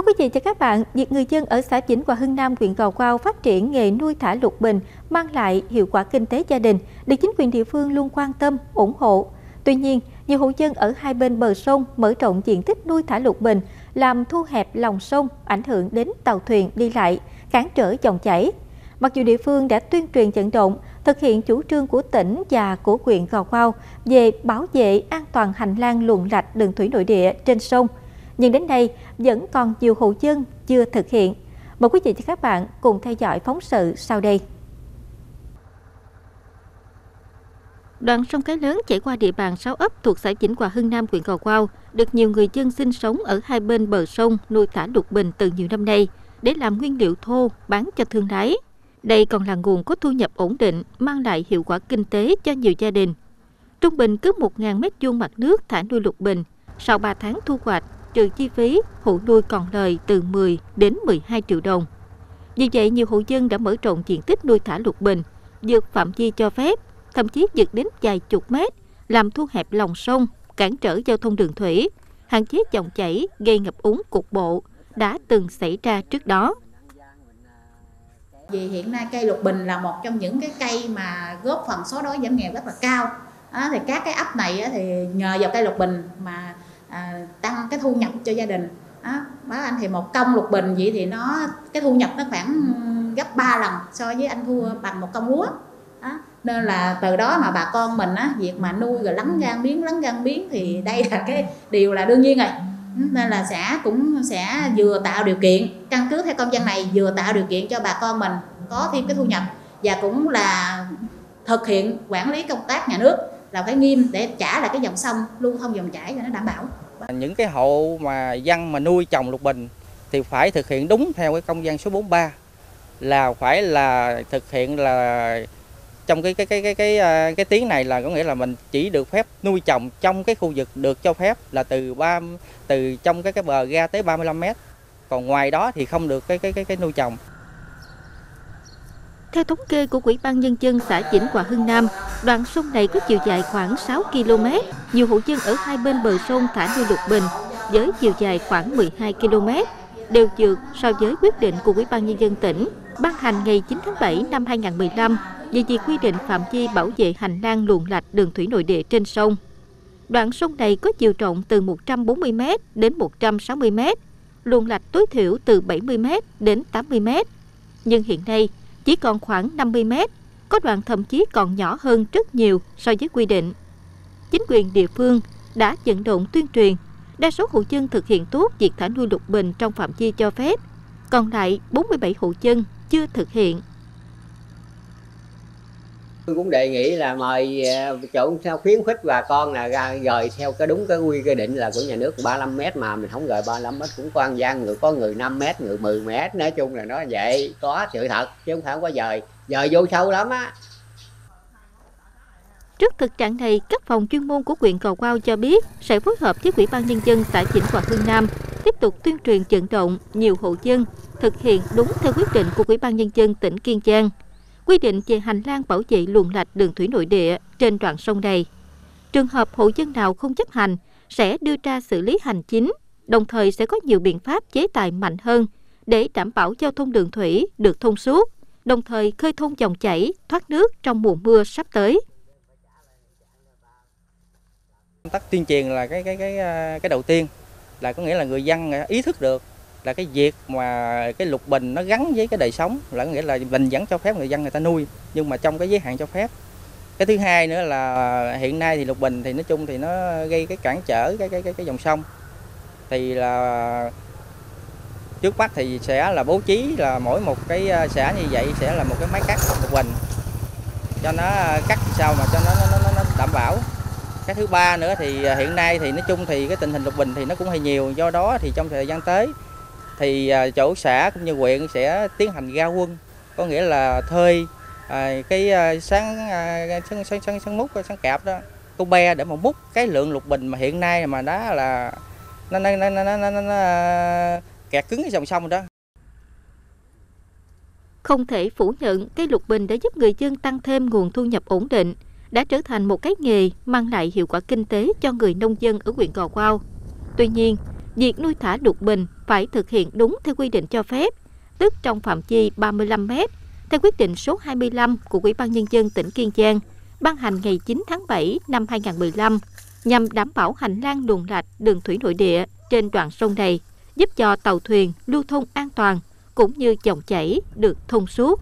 Thưa quý vị và các bạn, việc người dân ở xã Vĩnh Hòa Hưng Nam, huyện Gò Quao phát triển nghề nuôi thả lục bình mang lại hiệu quả kinh tế gia đình, được chính quyền địa phương luôn quan tâm, ủng hộ. Tuy nhiên, nhiều hộ dân ở hai bên bờ sông mở rộng diện tích nuôi thả lục bình, làm thu hẹp lòng sông, ảnh hưởng đến tàu thuyền đi lại, cản trở dòng chảy. Mặc dù địa phương đã tuyên truyền vận động, thực hiện chủ trương của tỉnh và của huyện Gò Quao về bảo vệ an toàn hành lang luồng lạch đường thủy nội địa trên sông, nhưng đến nay vẫn còn nhiều hộ dân chưa thực hiện. Mời quý vị và các bạn cùng theo dõi phóng sự sau đây. Đoạn sông Cái Lớn chảy qua địa bàn sáu ấp thuộc xã Vĩnh Hòa Hưng Nam, huyện Gò Quao, được nhiều người dân sinh sống ở hai bên bờ sông nuôi thả đục bình từ nhiều năm nay để làm nguyên liệu thô bán cho thương lái. Đây còn là nguồn có thu nhập ổn định, mang lại hiệu quả kinh tế cho nhiều gia đình. Trung bình cứ 1.000 mét vuông mặt nước thả nuôi lục bình, sau 3 tháng thu hoạch, trừ chi phí, hộ nuôi còn lời từ 10 đến 12 triệu đồng. Vì vậy, nhiều hộ dân đã mở rộng diện tích nuôi thả lục bình, vượt phạm vi cho phép, thậm chí vượt đến vài chục mét, làm thu hẹp lòng sông, cản trở giao thông đường thủy, hạn chế dòng chảy, gây ngập úng cục bộ, đã từng xảy ra trước đó. Vì hiện nay cây lục bình là một trong những cái cây mà góp phần số đói giảm nghèo rất là cao. À, thì các cái ấp này thì nhờ vào cây lục bình mà à, tăng cái thu nhập cho gia đình. Đó, bác anh thì một công lục bình vậy thì nó cái thu nhập nó khoảng gấp 3 lần so với anh thua bằng một công lúa. Đó. nên là từ đó mà bà con mình á việc mà nuôi rồi lắng gan biến lắng gan biến thì đây là cái điều là đương nhiên rồi. Ừ, nên là xã cũng sẽ vừa tạo điều kiện căn cứ theo công dân này vừa tạo điều kiện cho bà con mình có thêm cái thu nhập và cũng là thực hiện quản lý công tác nhà nước là phải nghiêm để trả lại cái dòng sông lưu thông dòng chảy cho nó đảm bảo. Những cái hộ mà dân mà nuôi trồng lục bình thì phải thực hiện đúng theo cái công văn số 43 là phải là thực hiện là trong cái cái cái cái cái cái, cái tiếng này là có nghĩa là mình chỉ được phép nuôi trồng trong cái khu vực được cho phép là từ ba từ trong cái cái bờ ra tới 35 mét. Còn ngoài đó thì không được cái cái cái cái nuôi trồng theo thống kê của Ủy ban Nhân dân xã Chỉnh Hòa Hưng Nam, đoạn sông này có chiều dài khoảng 6 km. Nhiều hộ dân ở hai bên bờ sông thả nuôi lục bình với chiều dài khoảng 12 km đều vượt so với quyết định của Ủy ban Nhân dân tỉnh ban hành ngày 9 tháng 7 năm 2015 về việc quy định phạm vi bảo vệ hành lang luồng lạch đường thủy nội địa trên sông. Đoạn sông này có chiều rộng từ 140 m đến 160 m, luồng lạch tối thiểu từ 70 m đến 80 m. Nhưng hiện nay, chỉ còn khoảng 50 mét, có đoạn thậm chí còn nhỏ hơn rất nhiều so với quy định. Chính quyền địa phương đã vận động tuyên truyền, đa số hộ dân thực hiện tốt việc thả nuôi lục bình trong phạm vi cho phép, còn lại 47 hộ dân chưa thực hiện. Tôi cũng đề nghị là mời à, chỗ sao khuyến khích bà con là ra rời theo cái đúng cái quy cái định là của nhà nước 35 mét mà mình không rời 35 mét cũng quan gian người có người 5 mét người 10 mét nói chung là nó vậy có sự thật chứ không phải không có dời dời vô sâu lắm á. Trước thực trạng này, các phòng chuyên môn của huyện Cầu Quao cho biết sẽ phối hợp với Ủy ban Nhân dân xã Chỉnh Hòa Hương Nam tiếp tục tuyên truyền vận động nhiều hộ dân thực hiện đúng theo quyết định của Ủy ban Nhân dân tỉnh Kiên Giang quy định về hành lang bảo vệ luồng lạch đường thủy nội địa trên đoạn sông này. Trường hợp hộ dân nào không chấp hành sẽ đưa ra xử lý hành chính, đồng thời sẽ có nhiều biện pháp chế tài mạnh hơn để đảm bảo giao thông đường thủy được thông suốt, đồng thời khơi thông dòng chảy, thoát nước trong mùa mưa sắp tới. Công tác tuyên truyền là cái cái cái cái à, đầu tiên là có nghĩa là người dân ý thức được là cái việc mà cái lục bình nó gắn với cái đời sống là nghĩa là mình vẫn cho phép người dân người ta nuôi nhưng mà trong cái giới hạn cho phép. Cái thứ hai nữa là hiện nay thì lục bình thì nói chung thì nó gây cái cản trở cái cái cái, cái dòng sông. Thì là trước mắt thì sẽ là bố trí là mỗi một cái à, xã như vậy sẽ là một cái máy cắt lục bình cho nó cắt sao mà cho nó nó, nó, nó đảm bảo. Cái thứ ba nữa thì à, hiện nay thì nói chung thì cái tình hình lục bình thì nó cũng hơi nhiều do đó thì trong thời gian tới thì à, chỗ xã cũng như huyện sẽ tiến hành ra quân có nghĩa là thuê à, cái à, à, sáng sáng sáng sáng, sáng múc sáng cạp đó câu be để mà múc cái lượng lục bình mà hiện nay mà đó là nó nó nó nó, nó, nó, nó kẹt cứng cái dòng sông đó không thể phủ nhận cây lục bình đã giúp người dân tăng thêm nguồn thu nhập ổn định, đã trở thành một cái nghề mang lại hiệu quả kinh tế cho người nông dân ở huyện Gò Quao. Tuy nhiên, việc nuôi thả đục bình phải thực hiện đúng theo quy định cho phép, tức trong phạm vi 35 mét, theo quyết định số 25 của Ủy ban Nhân dân tỉnh Kiên Giang, ban hành ngày 9 tháng 7 năm 2015, nhằm đảm bảo hành lang luồng lạch đường thủy nội địa trên đoạn sông này, giúp cho tàu thuyền lưu thông an toàn cũng như dòng chảy được thông suốt.